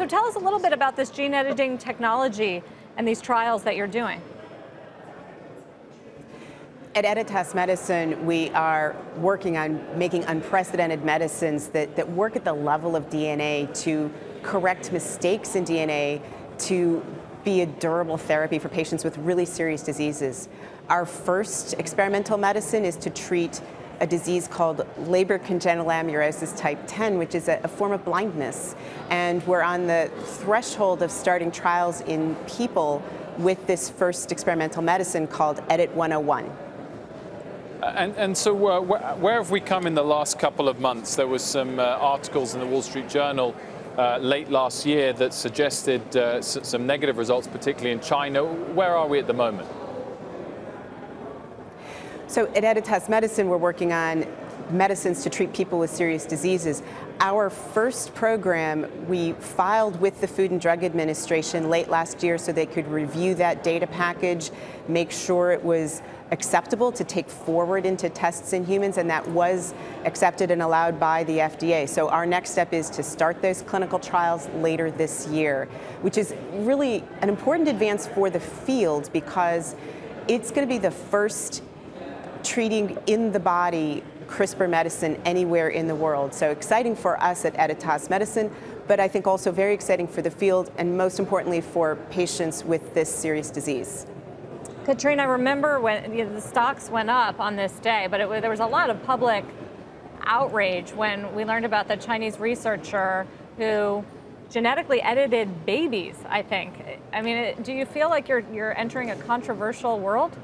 So tell us a little bit about this gene editing technology and these trials that you're doing. At Editas Medicine, we are working on making unprecedented medicines that, that work at the level of DNA to correct mistakes in DNA to be a durable therapy for patients with really serious diseases. Our first experimental medicine is to treat a disease called Leber congenital amaurosis type 10, which is a, a, form of blindness. And we're on the threshold of starting trials in people with this first experimental medicine called Edit 101. And, and so, uh, wh where have we come in the last couple of months? There was some uh, articles in the Wall Street Journal uh, late last year that suggested uh, some negative results, particularly in China. Where are we at the moment? So at Editas Medicine, we're working on medicines to treat people with serious diseases. Our first program, we filed with the Food and Drug Administration late last year so they could review that data package, make sure it was acceptable to take forward into tests in humans, and that was accepted and allowed by the FDA. So our next step is to start those clinical trials later this year, which is really an important advance for the field because it's going to be the first treating in the body CRISPR medicine anywhere in the world. So exciting for us at Editas Medicine, but I think also very exciting for the field and most importantly for patients with this serious disease. Katrine, I remember when you know, the stocks went up on this day, but it, there was a lot of public outrage when we learned about the Chinese researcher who genetically edited babies, I think. I mean, do you feel like you're, you're entering a controversial world?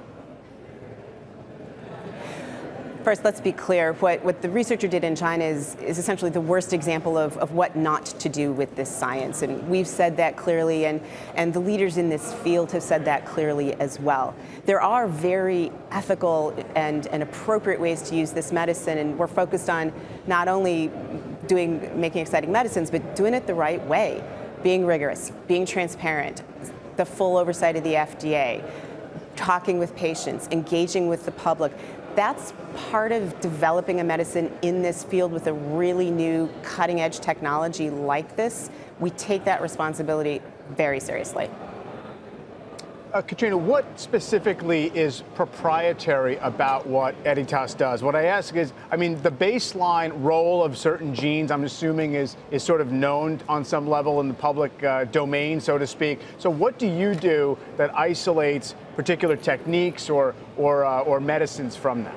First, let's be clear. What, what the researcher did in China is, is essentially the worst example of, of what not to do with this science. And we've said that clearly, and, and the leaders in this field have said that clearly as well. There are very ethical and, and appropriate ways to use this medicine, and we're focused on not only doing making exciting medicines, but doing it the right way, being rigorous, being transparent, the full oversight of the FDA, talking with patients, engaging with the public that's part of developing a medicine in this field with a really new cutting edge technology like this. We take that responsibility very seriously. Uh, Katrine, what specifically is proprietary about what Editas does? What I ask is, I mean, the baseline role of certain genes, I'm assuming, is is sort of known on some level in the public uh, domain, so to speak. So, what do you do that isolates particular techniques or or uh, or medicines from them?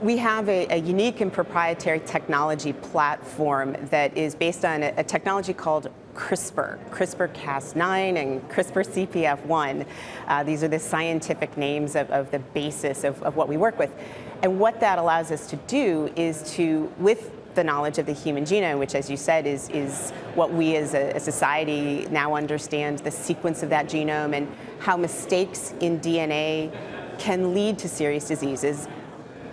we have a, a, unique and proprietary technology platform that is based on a, a technology called CRISPR, CRISPR-Cas9 and CRISPR-CPF1. Uh, these are the scientific names of, of the basis of, of what we work with. And what that allows us to do is to, with the knowledge of the human genome, which, as you said, is, is what we as a, a, society now understand the sequence of that genome and how mistakes in DNA can lead to serious diseases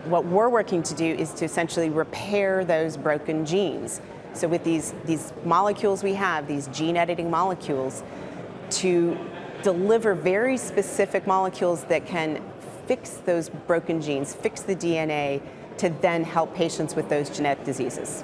what we're working to do is to essentially repair those broken genes. So with these, these molecules we have, these gene editing molecules, to deliver very specific molecules that can fix those broken genes, fix the DNA, to then help patients with those genetic diseases.